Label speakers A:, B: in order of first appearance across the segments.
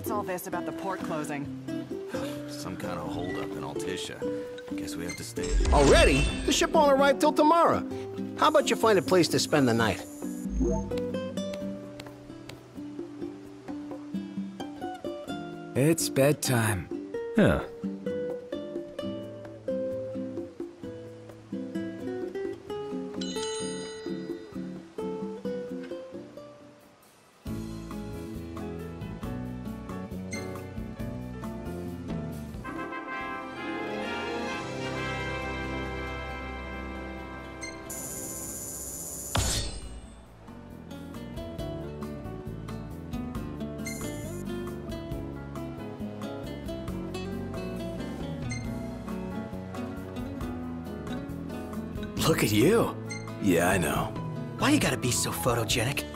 A: What's all this about the port closing?
B: Some kind of holdup in Altissia. Guess we have to stay.
C: Already? The ship won't arrive till tomorrow. How about you find a place to spend the night?
D: It's bedtime.
E: Yeah.
D: Look at you.
B: Yeah, I know.
D: Why you gotta be so photogenic?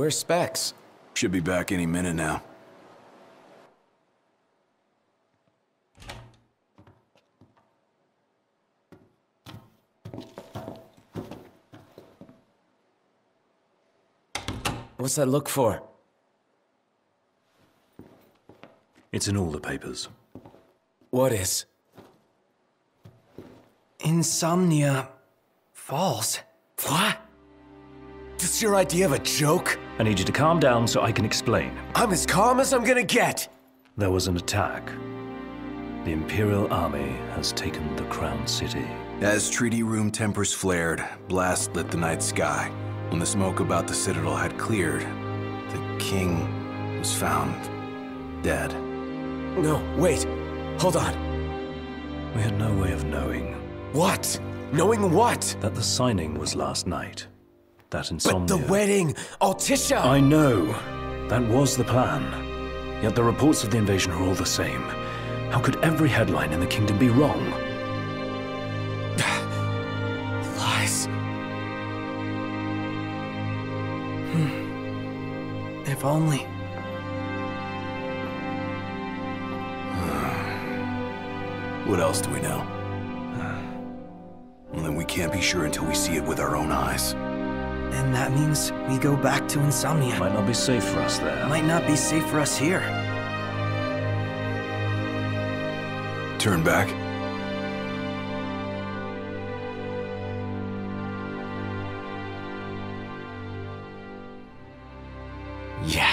D: Where's Specs?
B: Should be back any minute now.
D: What's that look for?
E: It's in all the papers.
D: What is?
F: Insomnia Falls.
D: What? This your idea of a joke?
E: I need you to calm down so I can explain.
D: I'm as calm as I'm gonna get.
E: There was an attack. The Imperial Army has taken the Crown City.
B: As treaty room tempers flared, blast lit the night sky. When the smoke about the Citadel had cleared, the king was found dead.
D: No, wait. Hold on.
E: We had no way of knowing
D: What? Knowing what?
E: that the signing was last night. That insomnia.
D: But the wedding! Altissia!
E: I know. That was the plan. Yet the reports of the invasion are all the same. How could every headline in the kingdom be wrong?
D: Lies. Hmm.
F: If only.
B: What else do we know? Well, then we can't be sure until we see it with our own eyes.
F: And that means we go back to Insomnia.
E: Might not be safe for us there.
F: Might not be safe for us here.
B: Turn back.
D: Yeah.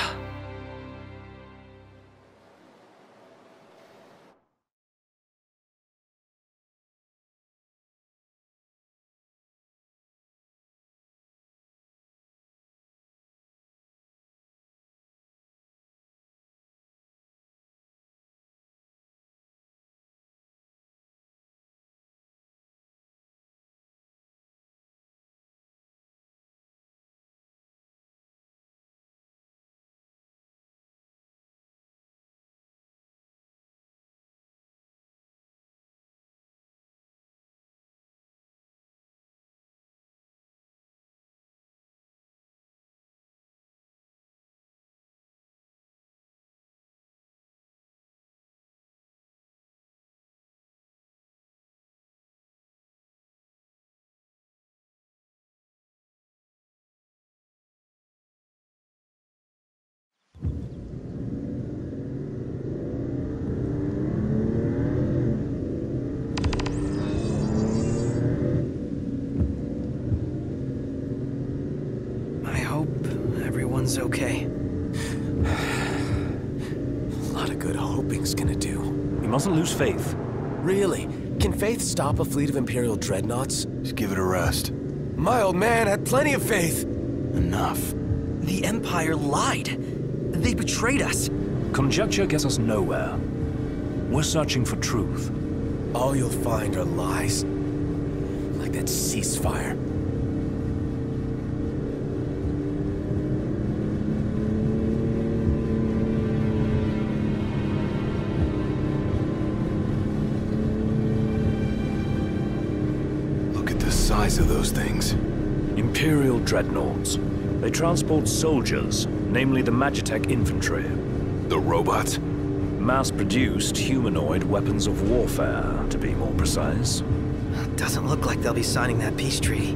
F: Everyone's okay.
D: A lot of good hoping's gonna do.
E: We mustn't lose faith.
D: Really? Can Faith stop a fleet of Imperial dreadnoughts?
B: Just give it a rest.
D: My old man had plenty of faith.
B: Enough.
F: The Empire lied. They betrayed us.
E: Conjecture gets us nowhere. We're searching for truth.
D: All you'll find are lies. Like that ceasefire.
B: Size of those things.
E: Imperial dreadnoughts. They transport soldiers, namely the Magitek infantry.
B: The robots?
E: Mass-produced humanoid weapons of warfare, to be more precise.
F: Doesn't look like they'll be signing that peace treaty.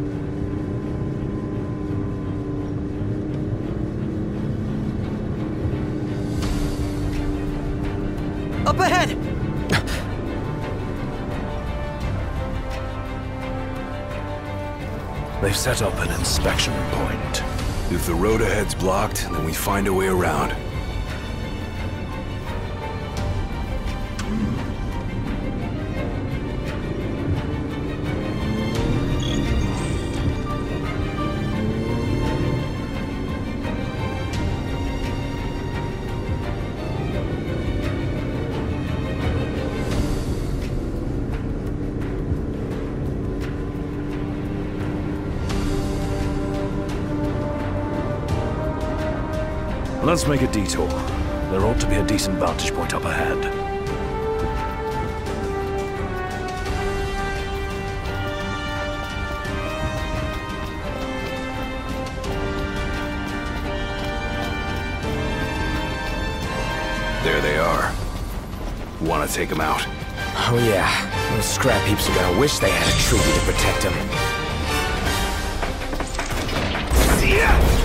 E: They've set up an inspection point.
B: If the road ahead's blocked, then we find a way around.
E: Let's make a detour. There ought to be a decent vantage point up ahead.
B: There they are. Want to take them out?
D: Oh yeah, those scrap heaps are gonna wish they had a treaty to protect them.
F: Buzz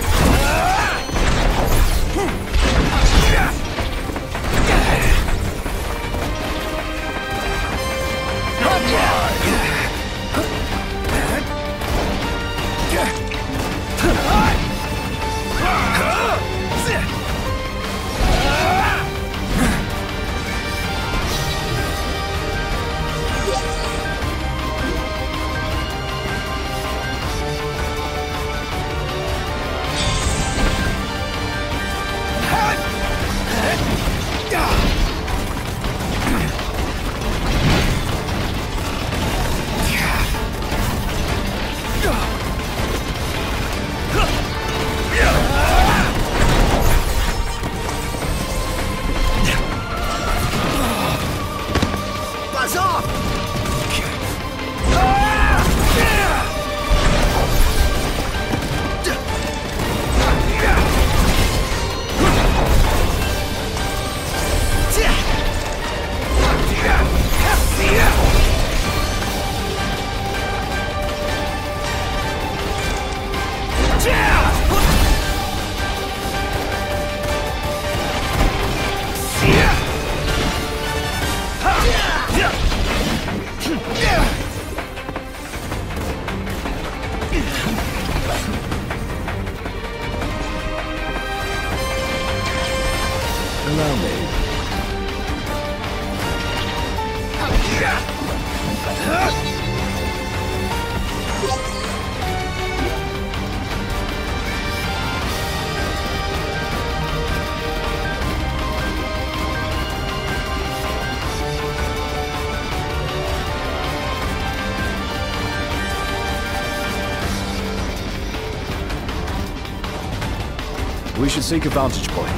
E: should seek a vantage point.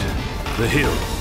E: The hill.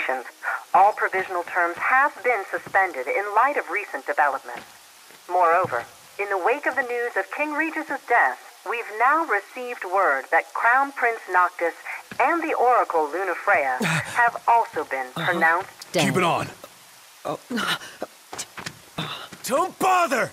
G: Between the two nations, all provisional terms have been suspended in light of recent developments. Moreover, in the wake of the news of King Regis's death, we've now received word that Crown Prince Noctis and the Oracle Lunafreya have also been uh-huh. pronounced dead.
D: Keep it on. Oh. Don't bother!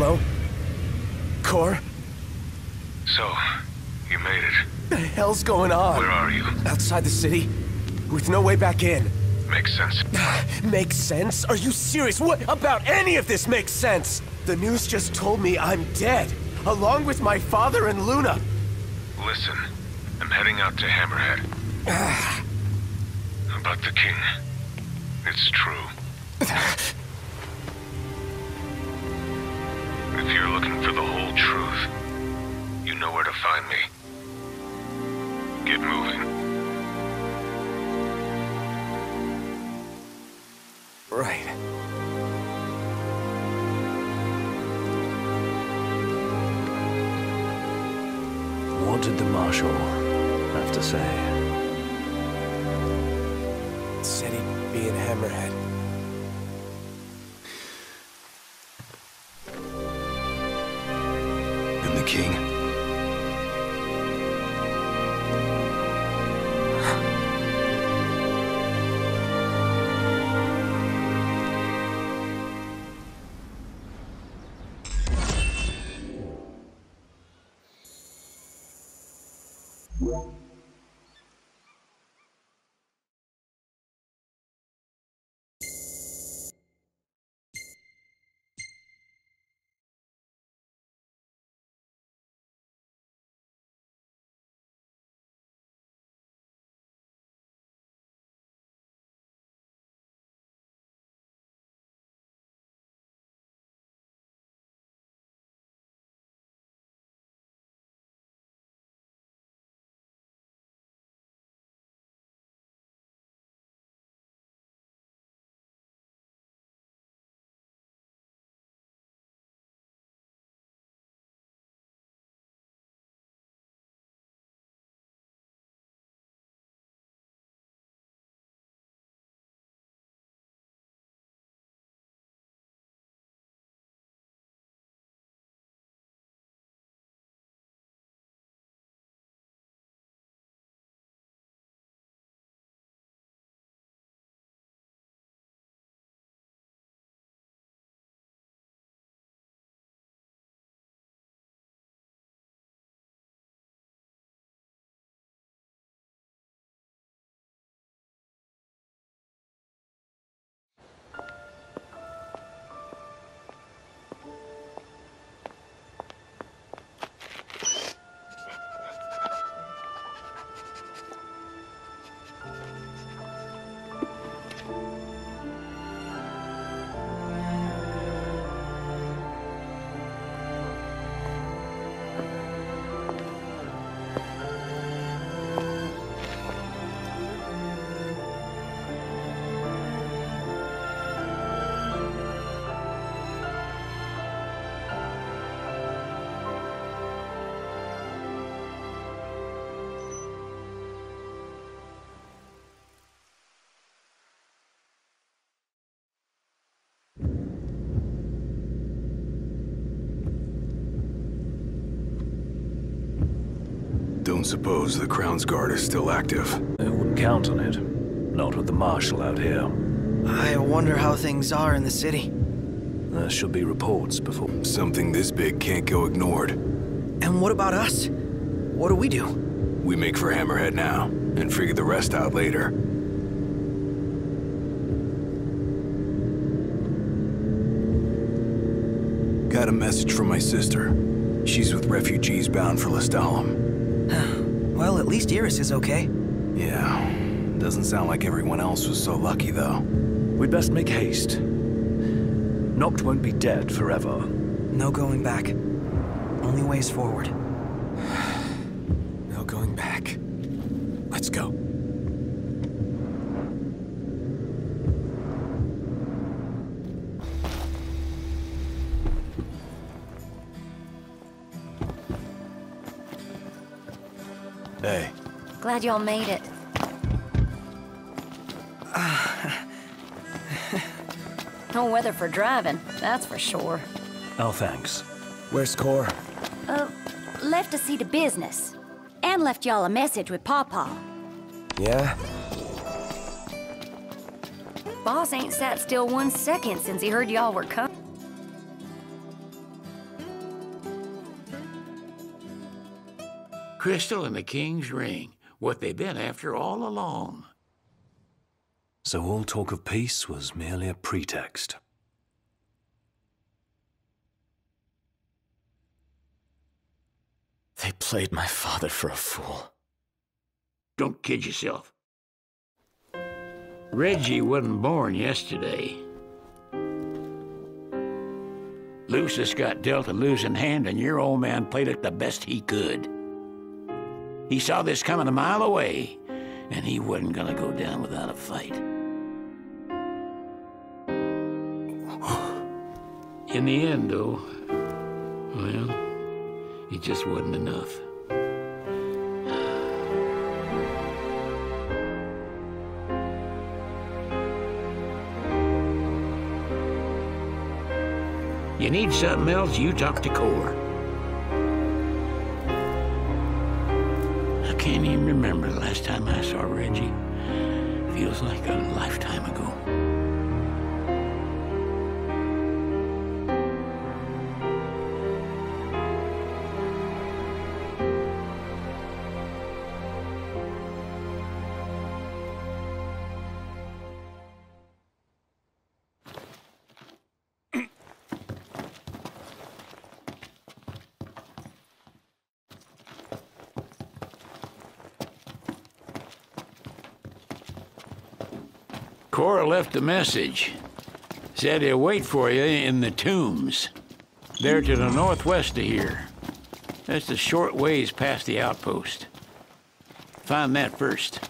D: Hello? Cor?
H: So, you made it.
D: The hell's going on?
H: Where are you?
D: Outside the city? With no way back in.
H: Makes sense.
D: Makes sense? Are you serious? What about any of this makes sense? The news just told me I'm dead, along with my father and Luna.
H: Listen, I'm heading out to Hammerhead. About the king. It's true. If you're looking for the whole truth, you know where to find me. Get moving.
D: Right.
E: What did the Marshal have to say?
D: Said he'd be in Hammerhead.
B: And the king? Don't suppose the Crownsguard is still active.
E: I wouldn't count on it. Not with the Marshal out here.
F: I wonder how things are in the city.
E: There should be reports before...
B: Something this big can't go ignored.
F: And what about us? What do we do?
B: We make for Hammerhead now, and figure the rest out later. Got a message from my sister. She's with refugees bound for Lestallum.
F: Well, at least Iris is okay.
B: Yeah, doesn't sound like everyone else was so lucky, though.
E: We'd best make haste. Noct won't be dead forever.
F: No going back. Only ways forward.
D: No going back. Let's go.
I: Glad y'all made it. no weather for driving, that's for sure.
E: Our thanks.
D: Where's Cor?
I: Uh, left to see to business. And left y'all a message with Pawpaw.
D: Yeah?
I: Boss ain't sat still one second since he heard y'all were coming.
J: Crystal and the King's Ring, what they've been after all along.
E: So all talk of peace was merely a pretext.
D: They played my father for a fool.
J: Don't kid yourself. Reggie wasn't born yesterday. Lucis got dealt a losing hand, and your old man played it the best he could. He saw this coming a mile away, and he wasn't gonna go down without a fight. In the end, though, well, it just wasn't enough. You need something else, you talk to Cor. Can't even remember the last time I saw Reggie. Feels like a lifetime ago. Left a message. Said he'll wait for you in the tombs. They're to the northwest of here. That's a short ways past the outpost. Find that first.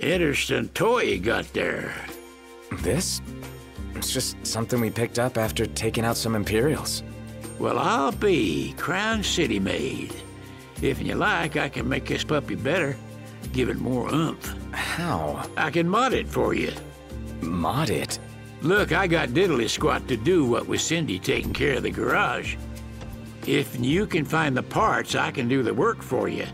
J: Interesting toy you got there.
D: This? It's just something we picked up after taking out some Imperials.
J: Well, I'll be Crown City made. If you like, I can make this puppy better. Give it more oomph.
D: How?
J: I can mod it for you.
D: Mod it?
J: Look, I got diddly squat to do what with Cindy taking care of the garage. If you can find the parts, I can do the work for you.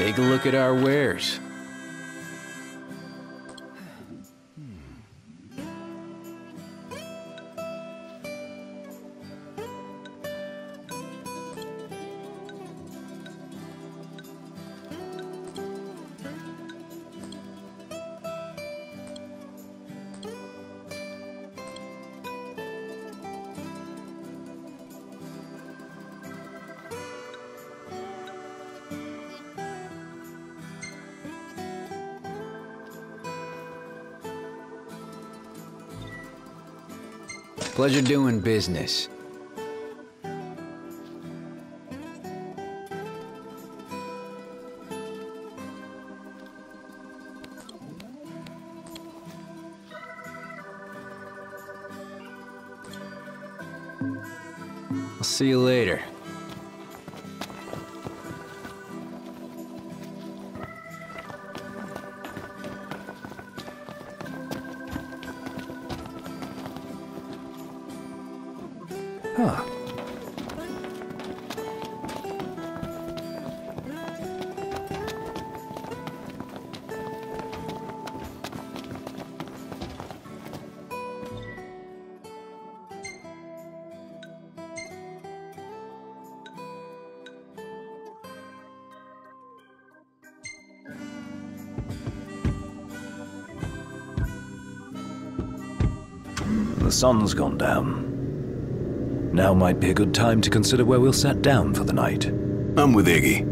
K: Take a look at our wares. Pleasure doing business. I'll see you later.
E: The sun's gone down. Now might be a good time to consider where we'll set down for the night.
B: I'm with Iggy.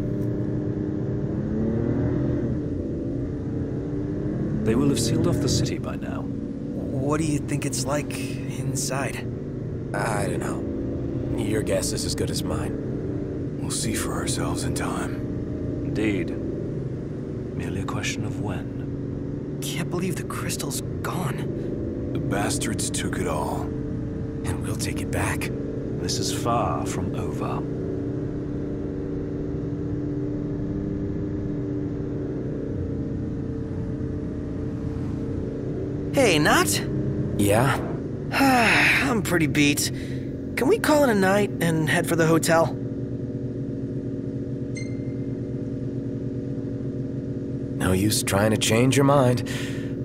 E: They will have sealed off the city by now.
F: What do you think it's like inside?
D: I don't know. Your guess is as good as mine.
B: We'll see for ourselves in time.
E: Indeed. Merely a question of when.
F: Can't believe the crystal's gone.
B: The bastards took it all.
D: And we'll take it back.
E: This is far from over.
F: Hey, Noct?
D: Yeah?
F: I'm pretty beat. Can we call it a night and head for the hotel?
D: No use trying to change your mind.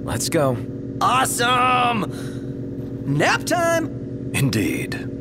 D: Let's go.
F: Awesome! Nap time!
E: Indeed.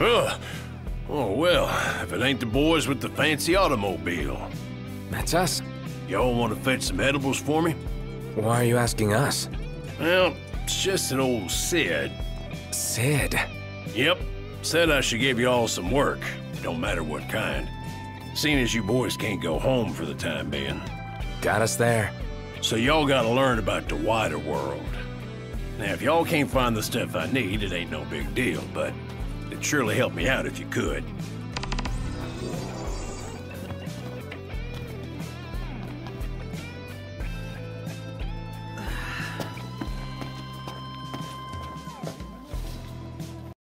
L: Ugh. Oh, well, if it ain't the boys with the fancy automobile.
D: That's us.
L: Y'all want to fetch some edibles for me?
D: Why are you asking us?
L: Well, it's just an old Cid.
D: Cid?
L: Yep. Said I should give you all some work. Don't matter what kind. Seeing as you boys can't go home for the time being.
D: Got us there.
L: So y'all gotta learn about the wider world. Now, if y'all can't find the stuff I need, it ain't no big deal, but it'd surely help me out if you could.